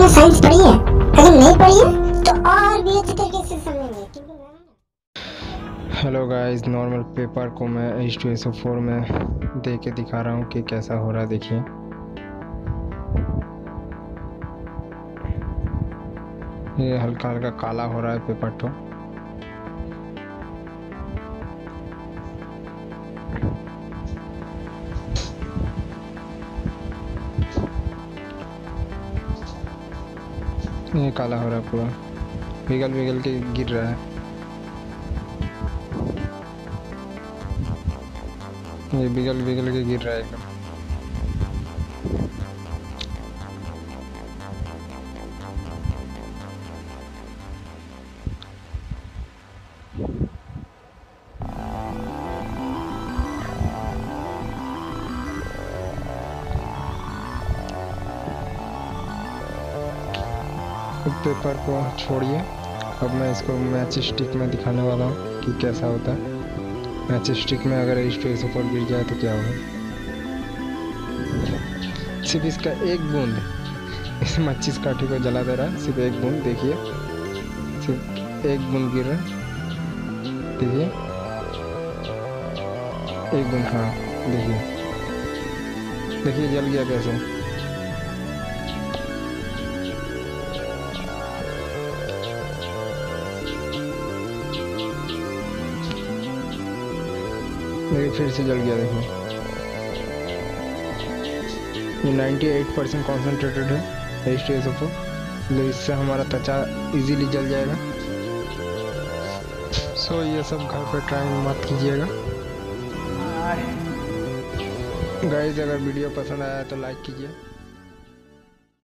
आपने साइंस पढ़ी है। अगर नहीं पढ़ी है तो और भी अच्छे तरीके से समझेंगे। हेलो गाइस नॉर्मल पेपर को मैं एच टू एस फोर में दे के दिखा रहा हूँ कि कैसा हो रहा है, देखिए। ये हल्का हल्का काला हो रहा है पेपर तो। ये काला हो रहा है पूरा। पिघल पिघल के गिर रहा है। ये बिगल बिगल के गिर रहा है एकदम। पेपर को छोड़िए। अब मैं इसको मैच स्टिक में दिखाने वाला हूँ कि कैसा होता है। मैच स्टिक में अगर पे ऊपर गिर जाए तो क्या होगा? सिर्फ़ इसका एक बूंद। इस मच्छिस काठी को जला दे रहा है सिर्फ़ एक बूंद, देखिए। सिर्फ़ एक बूंद गिर रहा है। देखिए। एक बूंद हाँ देखिए। देखिए, जल गया कैसे? देखिए फिर से जल गया देखो। ये 98 परसेंट कॉन्सेंट्रेटेड है एच टी एस तो। इससे हमारा त्वचा इजीली जल जाएगा। सो so, ये सब घर पे ट्राई मत कीजिएगा। गाइस अगर वीडियो पसंद आया तो लाइक कीजिए।